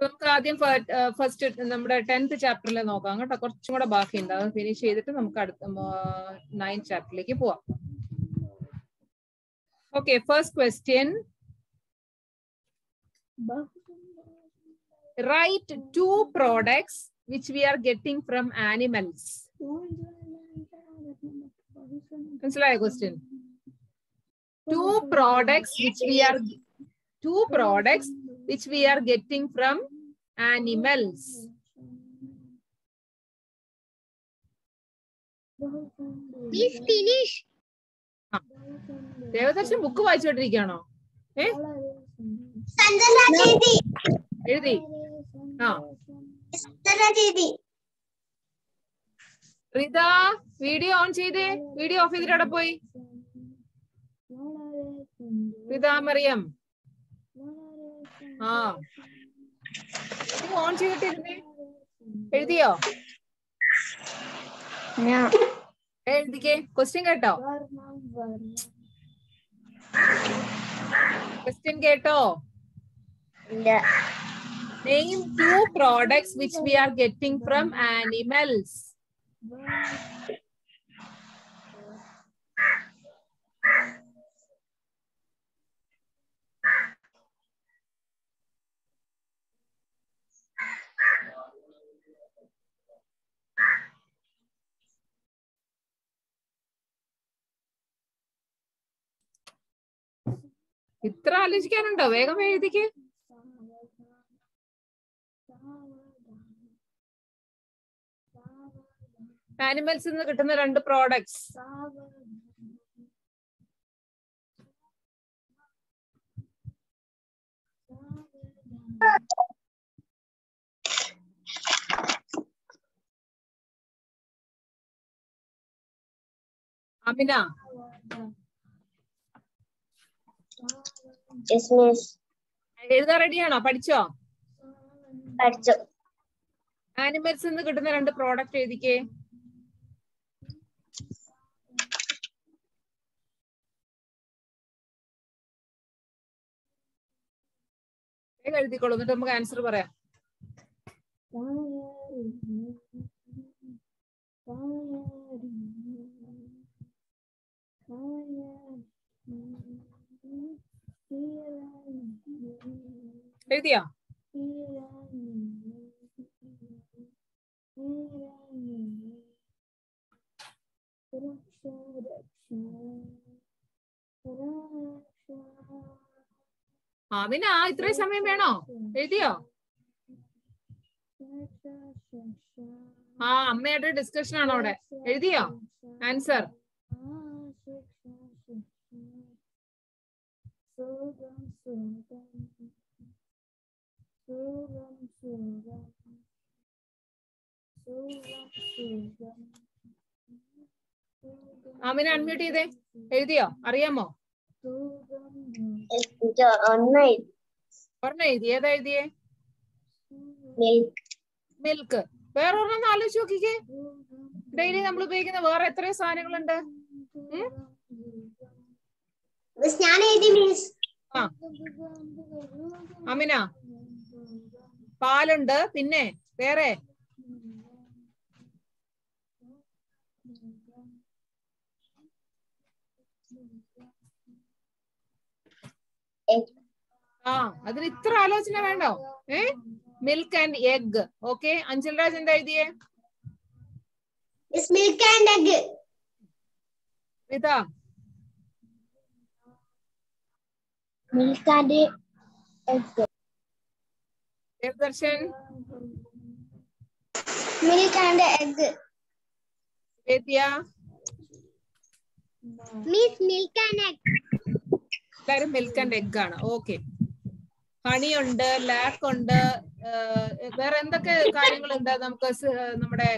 നമുക്ക് ആദ്യം ഫസ്റ്റ് നമ്മുടെ ടെൻത്ത് ചാപ്റ്ററിൽ നോക്കാം കേട്ടോ കുറച്ചും കൂടെ ബാക്കിയുണ്ട് അത് ഫിനിഷ് ചെയ്തിട്ട് നമുക്ക് അടുത്ത നയൻത് ചാപ്റ്ററിലേക്ക് പോവാം okay first question write two products which we are getting from animals മനസ്സിലായ question two products which we are two products which we are getting from animals. Please finish. Devadarshan book വായിച്ചോണ്ടിരിക്കുകയാണോ ഏ? എഴുതി. ആ. Rita video on ചെയ്തേ. Video off ചെയ്തിട്ട് അവിടെ പോയി? റിത മറിയം. ആ. On ചെയ്തിട്ടിരുന്നേ എഴുതിയോ എഴുതിക്കേ ക്വസ്റ്റ്യൻ കേട്ടോ ക്വസ്റ്റ്യൻ കേട്ടോ name two products which we are getting from animals ഇത്ര ആലോചിക്കാനുണ്ടോ? വേഗം എഴുതിക്ക്. ആനിമൽസ് നിന്ന് കിട്ടുന്ന രണ്ട് പ്രോഡക്ട്സ് അമിന. എഴുതാൻ റെഡിയാണോ പഠിച്ചോ പഠിച്ചു ആനിമൽസ് നിന്ന് കിട്ടുന്ന രണ്ട് പ്രോഡക്റ്റ് എഴുതിക്കേ എഴുതിക്കോളൂ എന്നിട്ട് നമുക്ക് ആൻസർ പറയാം എഴുതിയോ? ആമിന ഇത്രയും സമയം വേണോ? എഴുതിയോ? ആ അമ്മയുടെ ഡിസ്കഷൻ ആണോ അവിടെ? എഴുതിയോ? ആൻസർ അമിന അൺമ്യൂട്ട് ചെയ്തേ. എഴുതിയോ? അറിയാമോ? ഒരെണ്ണം എഴുതി. ഏതാ എഴുതിയേ? മിൽക്ക് വേറെ ഒരെണ്ണം ആലോചിച്ച് നോക്കിക്കേ. ഡെയിലി നമ്മൾ ഉപയോഗിക്കുന്ന വേറെ എത്രയോ സാധനങ്ങളുണ്ട്? അമിന പാലുണ്ട്. പിന്നെ വേറെ? ആ അതിന് ഇത്ര ആലോചന വേണ്ടോ ഏ milk and egg okay Anchal Raj എന്താ എഴുതിയേ മിസ് മിൽക്ക് ആൻഡ് എഗ് ഇതാ milk and egg Devadarshan milk and egg Vedya miss milk and egg എല്ലാരും മിൽക്ക് ആൻഡ് എഗ് ആണ്. ഓക്കെ ഹണി ഉണ്ട് ലാക്ക് ഉണ്ട് വേറെ എന്തൊക്കെ കാര്യങ്ങൾ കാര്യങ്ങളുണ്ട്? നമുക്ക് നമ്മുടെ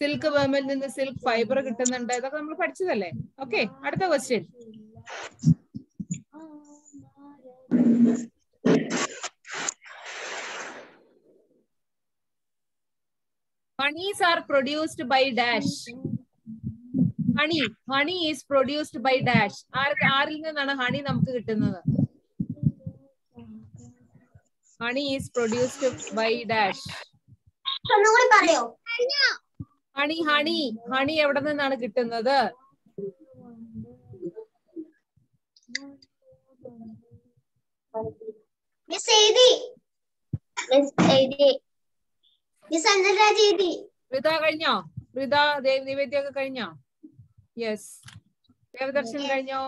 സിൽക്ക് വേമിൽ നിന്ന് സിൽക്ക് ഫൈബർ കിട്ടുന്നുണ്ട്. ഇതൊക്കെ നമ്മൾ പഠിച്ചതല്ലേ? ഓക്കെ അടുത്ത question honeys are produced by dash. Honey honey is produced by dash ആരിൽ നിന്നാണ് ഹണി നമുക്ക് കിട്ടുന്നത്? Honey is produced by dash honey honey honey എവിടെ നിന്നാണ് കിട്ടുന്നത്? മിസ് എഴുതി മിസ് എഴുതി മിസ് എഴുതി കഴിഞ്ഞോ? ഒക്കെ കഴിഞ്ഞോ? യെസ് ദേവദർശൻ കഴിഞ്ഞോ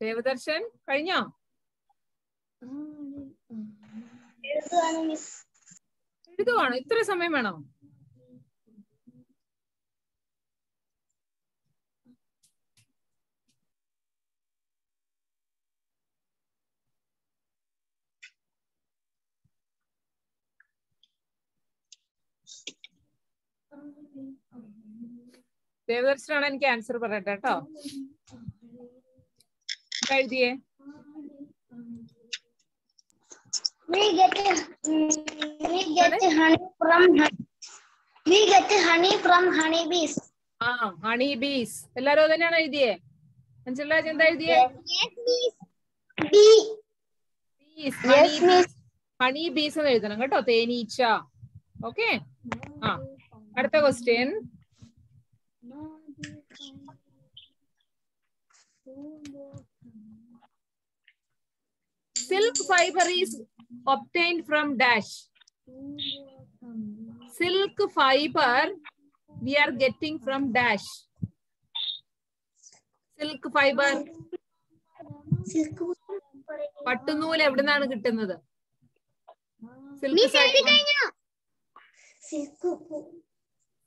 ദേവദർശൻ കഴിഞ്ഞോ എഴുതുവാണ്? ഇത്ര സമയം വേണോ? ദേവദർശനാണ് എനിക്ക് ആൻസർ പറയട്ടെ കേട്ടോ. എഴുതിയേ? We get we get honey from honey. We get honey from honeybees. ആ ഹണി ബീസ് എല്ലാരും തന്നെയാണ് എഴുതിയേ? അഞ്ചലാജ് എന്താ എഴുതിയേ. ഹണി ബീസ് എന്ന് എഴുതണം കേട്ടോ തേനീച്ച. ഓക്കെ ആ. അടുത്ത question silk fibre is obtained from dash silk fiber we are getting from dash silk fiber Silk. പട്ടുനൂൽ എവിടുന്നാണ് കിട്ടുന്നത് silk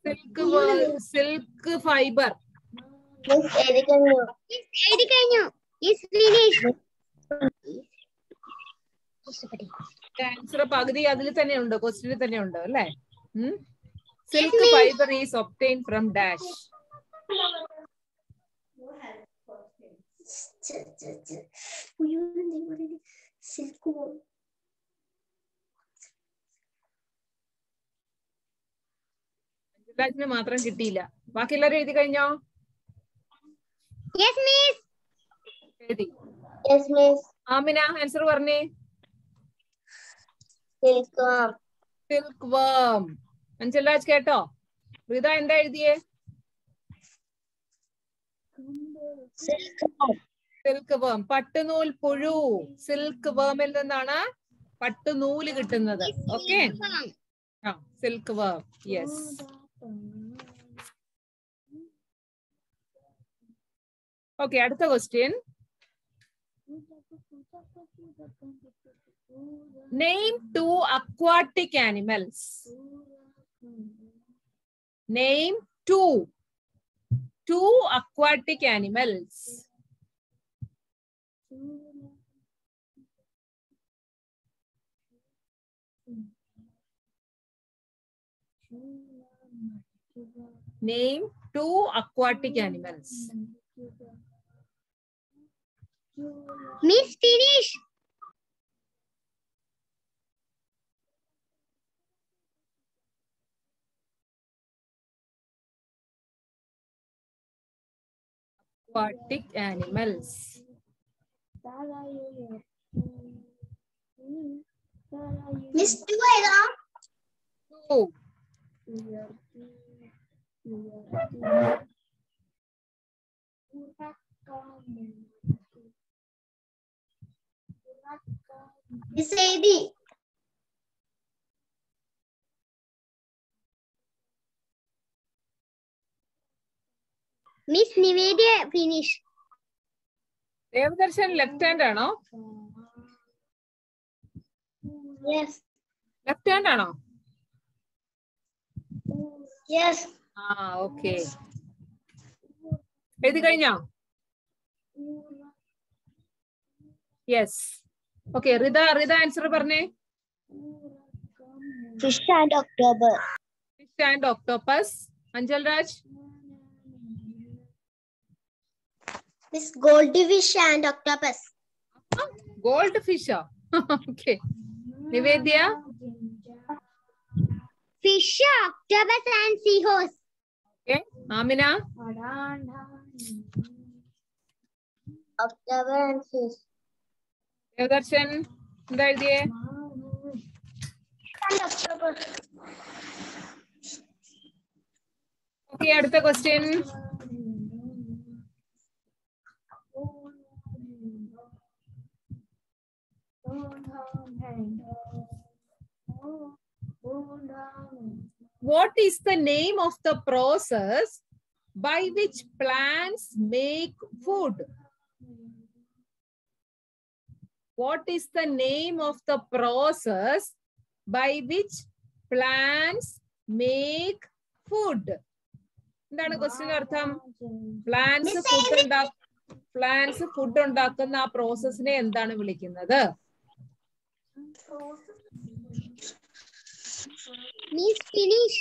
silk silk fibre. Answer പകുതി അതിൽ തന്നെ ഉണ്ട് ക്വസ്റ്റിനിൽ തന്നെ ഉണ്ട് അല്ലേ silk. Fibre is obtained from dash ഛെ, രാജിന് മാത്രം കിട്ടിയില്ല. ബാക്കി എല്ലാരും എഴുതി കഴിഞ്ഞോ. എഴുതി. ആമിന ആൻസർ പറഞ്ഞേ. Silk worm. Silk worm Anchalraj കേട്ടോ? റിത എന്താ എഴുതിയേ. സിൽക്ക് വേം പട്ടുനൂൽ പുഴു. സിൽക്ക് വേമിൽ നിന്നാണ് പട്ടുനൂൽ കിട്ടുന്നത്. ഓക്കെ ആ silk worm yes Um, okay, at the question. Name two aquatic animals. Name two. Two aquatic animals. Name two aquatic animals. Miss finish. Aquatic animals. Miss Two. Two. Miss എഴുതി. Miss Nivedya finish. Devadarshan left hand ആണോ Yes. Left hand ആണോ Yes. ആ okay എഴുതി കഴിഞ്ഞോ yes okay Rita Rita answer പറഞ്ഞേ Fish and October. Fish and octopus Anchal Raj Miss goldfish and octopus. Gold ഫിഷോ okay Nivedya Fish fish, octopus, and seahorse. Okay Amina Octopus and fish. Devadarshan എന്താ എഴുതിയേ And octopus. Okay അടുത്ത question is the name of the process by which plants make food what is the name of the process by which plants make food എന്താണ് question അർത്ഥം plants food ഉണ്ടാ plants food ഉണ്ടാക്കുന്ന ആ പ്രോസസ്സിനെ എന്താണ് വിളിക്കുന്നത് Miss finish.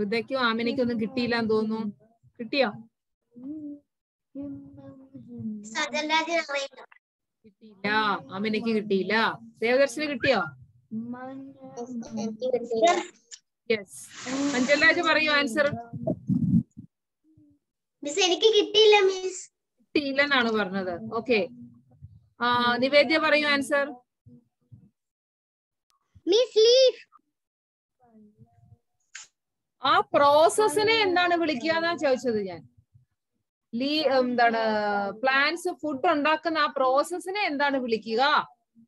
ഹൃദയ്ക്കും ആമിനയ്ക്കും ഒന്നും കിട്ടിയില്ല എന്ന് തോന്നുന്നു. കിട്ടിയോ? കിട്ടിയില്ല. ആമിനയ്ക്ക് കിട്ടിയില്ല. ദേവദർശന് കിട്ടിയോ? യെസ് അഞ്ചലാജ് പറയൂ ആൻസർ മിസ് എനിക്ക് കിട്ടിയില്ല മിസ് കിട്ടിയില്ലെന്നാണ് പറഞ്ഞത്. ഓക്കെ ആ നിവേദ്യ പറയൂ ആൻസർ മിസ് ലീഫ് ആ പ്രോസസ്സിനെ എന്താണ് വിളിക്കുക എന്നാ ചോദിച്ചത് ഞാൻ. ലീ എന്താണ് പ്ലാന്റ്സ് ഫുഡ് ഉണ്ടാക്കുന്ന ആ പ്രോസസ്സിനെ എന്താണ് വിളിക്കുക?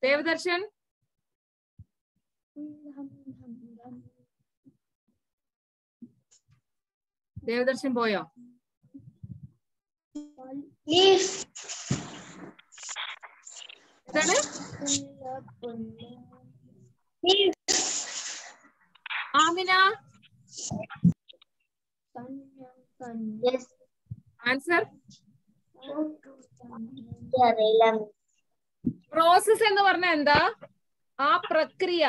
ദേവദർശൻ? ദേവദർശൻ പോയോ? എന്താണ്? ആമിന? Answer Answer? പ്രോസസ് എന്ന് പറഞ്ഞ എന്താ? ആ പ്രക്രിയ.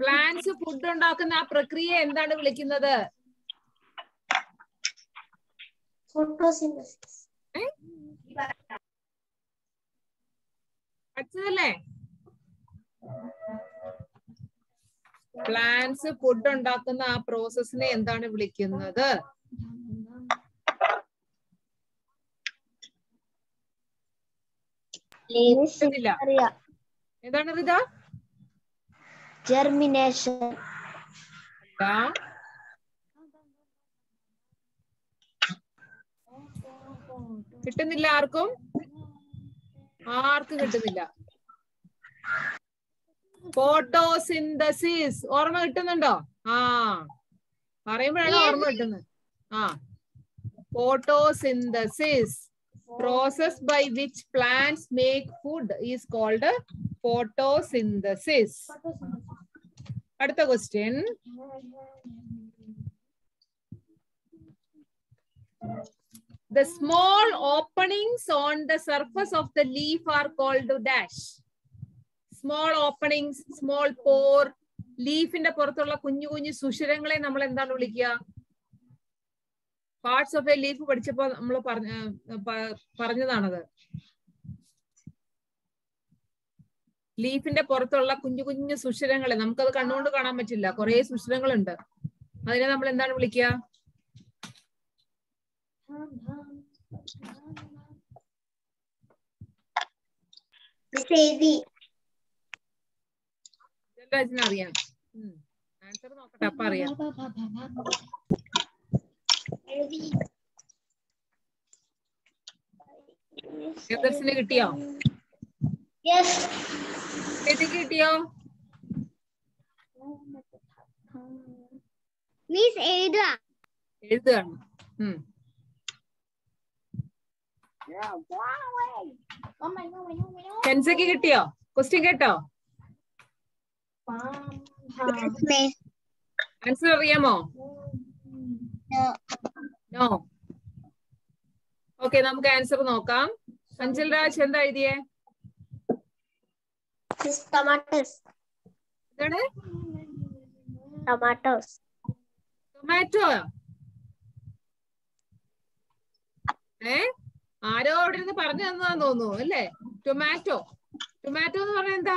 പ്ലാന്റ്സ് ഫുഡ് ഉണ്ടാക്കുന്ന ആ പ്രക്രിയ എന്താണ് വിളിക്കുന്നത്? പഠിച്ചതല്ലേ? പ്ലാന്റ്സ് ഫുഡ് ഉണ്ടാക്കുന്ന ആ പ്രോസസ്സിനെ എന്താണ് വിളിക്കുന്നത്? എന്താണ് റിത? ജെർമിനേഷൻ കിട്ടുന്നില്ല ആർക്കും? ആർക്കും കിട്ടുന്നില്ല. ഫോട്ടോസിന്തസിസ് ഓർമ്മ കിട്ടുന്നുണ്ടോ ആ പറയുമ്പോഴാണ് ഓർമ്മ കിട്ടുന്നത് ആ photosynthesis process by which plants make food is called photosynthesis അടുത്ത question The small openings on the surface of the leaf are called dash. Small openings small pore ലീഫിന്റെ പുറത്തുള്ള കുഞ്ഞു കുഞ്ഞു സുഷിരങ്ങളെ നമ്മൾ എന്താണ് വിളിക്കുക? പാർട്സ് ഓഫ് എ ലീഫ് പഠിച്ചപ്പോ നമ്മൾ പറഞ്ഞ പറഞ്ഞതാണത്. ലീഫിന്റെ പുറത്തുള്ള കുഞ്ഞു കുഞ്ഞു സുഷിരങ്ങളെ നമുക്കത് കണ്ണുകൊണ്ട് കാണാൻ പറ്റില്ല. കുറെ സുഷിരങ്ങളുണ്ട്. അതിനെ നമ്മൾ എന്താണ് വിളിക്കുക? എഴുതി ഇതെല്ലാം അറിയാം ആൻസർ നോക്കട്ടെ അപ്പൊ അറിയാം എഴുതി ഏദർശന് കിട്ടിയോ യെസ് ചേച്ചിക്ക് കിട്ടിയോ മിസ് എഴുതുക എഴുതുകയാണ് ഉം. കെൻസയ്ക്ക് കിട്ടിയോ ക്വസ്റ്റ്യൻ കേട്ടോ ആൻസർ അറിയാമോ? നോ. ഓക്കെ നമുക്ക് ആൻസർ നോക്കാം. അഞ്ചൽ രാജ് എന്താ എഴുതിയേ? ടൊമാറ്റോസ് എന്താണ്? Tomatoes. ടൊമാറ്റോ ഏ? ആരോ അവിടെ ഇരുന്ന് പറഞ്ഞു തന്നതാന്ന് തോന്നുന്നു അല്ലേ? ടൊമാറ്റോ ടൊമാറ്റോ എന്ന് പറഞ്ഞാൽ എന്താ?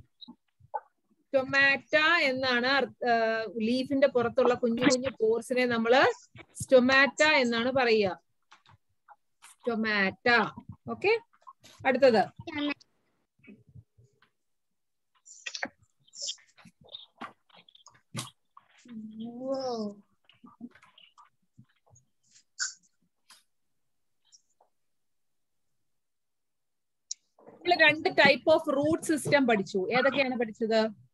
ടൊമാറ്റ എന്നാണ് ലീഫിന്റെ പുറത്തുള്ള കുഞ്ഞു കുഞ്ഞു പോർസിനെ നമ്മൾ സ്റ്റൊമാറ്റ എന്നാണ് പറയുക. സ്റ്റൊമാറ്റ ഓക്കെ അടുത്തത്. രണ്ട് ടൈപ്പ് ഓഫ് റൂട്ട് സിസ്റ്റം പഠിച്ചു. ഏതൊക്കെയാണ് പഠിച്ചത്?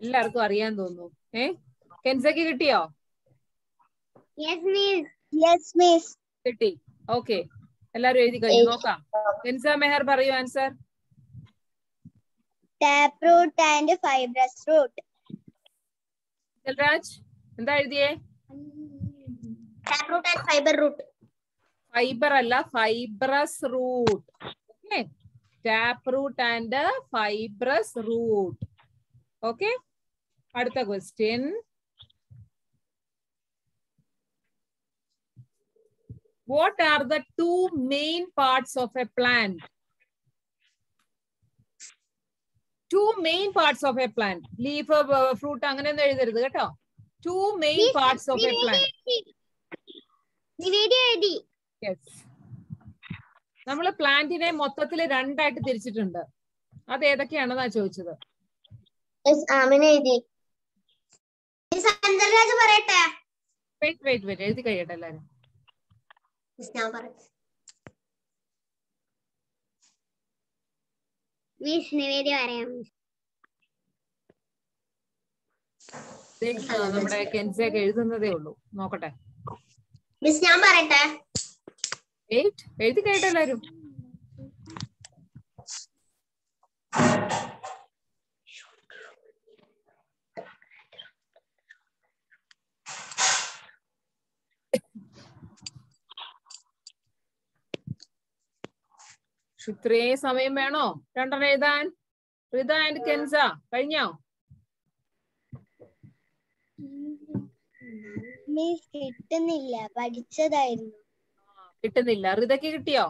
എല്ലാവർക്കും അറിയാൻ തോന്നുന്നു ഏ കെൻസക്ക് കിട്ടിയോ യെസ് മിസ് കിട്ടി ഓക്കെ എല്ലാരും എഴുതി കഴിഞ്ഞു നോക്കാം കെൻസ മെഹർ പറയൂ answer tap root and fibrous root Raj എന്താ എഴുതിയേ tap root and fibre root fibre അല്ല fibrous root okay tap root and fibrous root okay അടുത്ത question what are the two main parts of a plant two main parts of a plant leaf fruit അങ്ങനെയൊന്നും എഴുതരുത് കേട്ടോ two main parts of a plant Nivedi എഴുതി yes നമ്മൾ പ്ലാന്റിനെ മൊത്തത്തിൽ രണ്ടായിട്ട് തിരിച്ചിട്ടുണ്ട്. അത് ഏതൊക്കെയാണെന്നാ ചോദിച്ചത്? വെയിറ്റ് വെയിറ്റ് വെയിറ്റ് എഴുതി. കഴിയട്ടെ എല്ലാരും. നമ്മുടെ കെൻസയൊക്കെ എഴുതുന്നതേ ഉള്ളൂ. നോക്കട്ടെ. മിസ് ഞാൻ പറയട്ടെ? വെയിറ്റ് എഴുതി കഴിയട്ടെ എല്ലാരും ഇത്രേ സമയം വേണോ രണ്ടെണ്ണം എഴുതാൻ റിത ആൻഡ് കെൻസ കഴിഞ്ഞോ കിട്ടുന്നില്ല പഠിച്ചതായിരുന്നു കിട്ടുന്നില്ല. റിതയ്ക്ക് കിട്ടിയോ?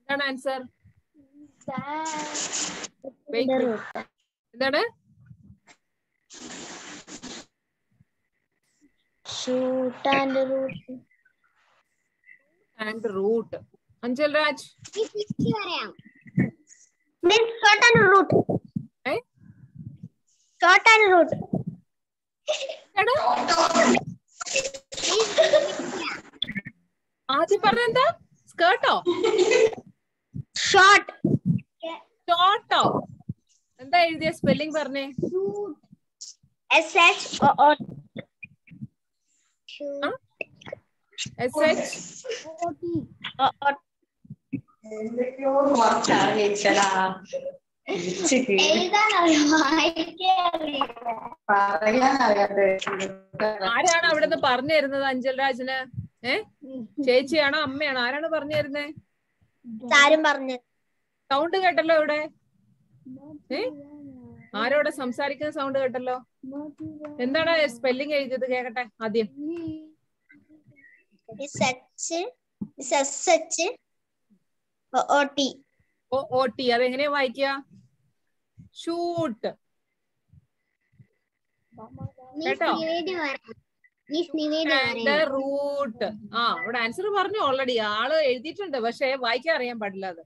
എന്താണ് ആൻസർ. എന്താണ്? Shoot and root and root Anchal Raj. Short and root? Short and root ആദ്യം പറഞ്ഞ എന്താ സ്കേർട്ടോ ഷോർട്ട് ഷോർട്ടോ എന്താ എഴുതിയ സ്പെല്ലിംഗ് പറഞ്ഞേ S H O S H ആരാണ് അവിടെ നിന്ന് പറഞ്ഞു തരുന്നത് അഞ്ചൽ രാജന്? ഏ? ചേച്ചിയാണോ അമ്മയാണോ? ആരാണ് പറഞ്ഞു തരുന്നേ? സൗണ്ട് കേട്ടല്ലോ ഇവിടെ? ഏ? ആരോടെ സംസാരിക്കുന്ന സൗണ്ട് കേട്ടല്ലോ? എന്താണ് സ്പെല്ലിംഗ് എഴുതിയത് കേക്കട്ടെ ആദ്യം? അതെങ്ങനെയാ വായിക്കുക? ഷൂട്ട് കേട്ടോ? റൂട്ട് ആ അവിടെ ആൻസർ പറഞ്ഞു ഓൾറെഡി ആൾ എഴുതിയിട്ടുണ്ട് പക്ഷെ വായിക്കാൻ അറിയാൻ പാടില്ല അത്.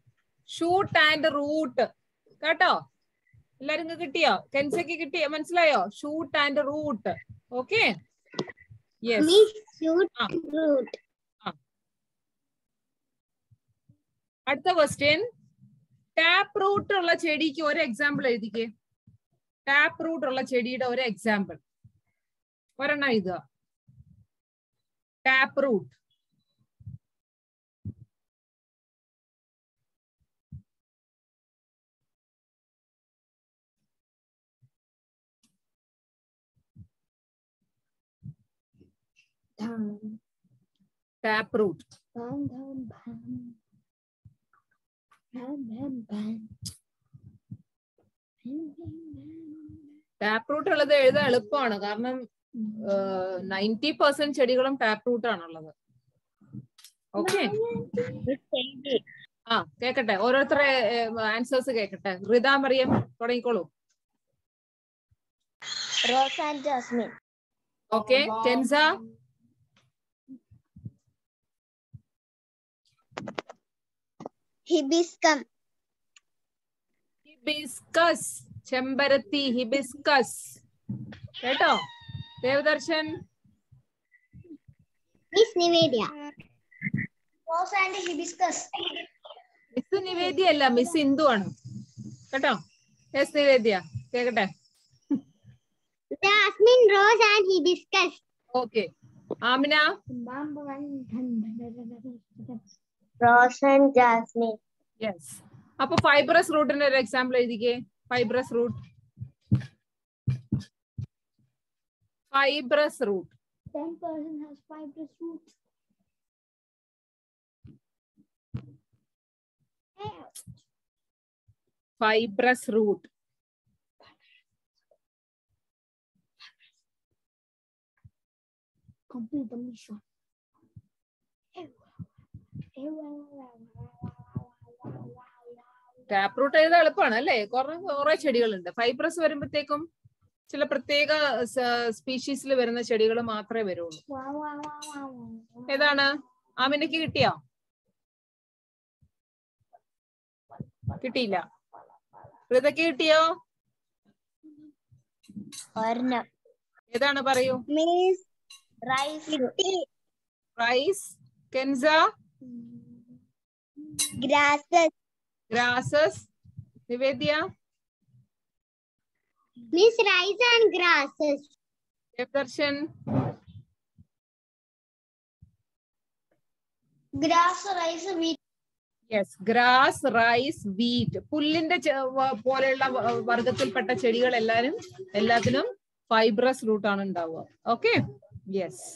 ഷൂട്ട് ആൻഡ് റൂട്ട് കേട്ടോ? എല്ലാരും കിട്ടിയോ? കെൻസക്ക് കിട്ടിയോ? മനസ്സിലായോ? Shoot and root okay shoot root. അടുത്ത ക്വസ്റ്റ്യൻ ടാപ്പ് റൂട്ട് ഉള്ള ചെടിക്ക് ഒരു എക്സാമ്പിൾ എഴുതിക്കേ ടാപ്പ് റൂട്ട് ഉള്ള ചെടിയുടെ ഒരു എക്സാമ്പിൾ ഒരെണ്ണം എഴുതുക tap root tap root tap root ഉള്ളത് എഴുതാൻ എളുപ്പമാണ്. കാരണം നയന്റി പെർസെന്റ് ചെടികളും ടാപ്പ് റൂട്ട് ആണുള്ളത്. ഓക്കെ ആ കേക്കട്ടെ. ഓരോരുത്തരെ ആൻസേഴ്സ് കേക്കട്ടെ. Rita Mariyam തുടങ്ങിക്കോളൂ. Rose and jasmine. Okay Kenza? Hibiscum. Hibiscus ചെമ്പരത്തി ഹിബിസ്കസ് കേട്ടോ Devadarshan Miss Nivedia. Rose and hibiscus. Miss Nivedya അല്ല മിസ് ഇന്ദു ആണ് കേട്ടോ യെസ് നിവേദ്യ കേക്കട്ടെ Jasmine, rose and hibiscus. Okay Amina rose and jasmine yes appo fibrous root in an example edike fibrous root fibrous root 10 person has fibrous root fibrous root complete the mission tap root എഴുതാൻ എളുപ്പമാണ് അല്ലേ? കുറെ കുറെ ചെടികളുണ്ട്. Fibrous വരുമ്പോഴത്തേക്കും ചില പ്രത്യേക സ്പീഷീസിൽ വരുന്ന ചെടികൾ മാത്രമേ വരുള്ളൂ. ഏതാണ്? ആമിനക്ക് കിട്ടിയോ? കിട്ടിയില്ല. ഹൃദയ്ക്ക് കിട്ടിയോ? ഏതാണ് പറയൂ? Rice rice Kenza grasses grasses Nivedya means rice and grasses Devadarshan grass rice wheat yes grass rice wheat പുല്ലിന്റെ പോലെയുള്ള വർഗത്തിൽപ്പെട്ട ചെടികൾ എല്ലാവരും എല്ലാത്തിനും ഫൈബ്രസ് റൂട്ട് ആണ് ഉണ്ടാവുക. Okay yes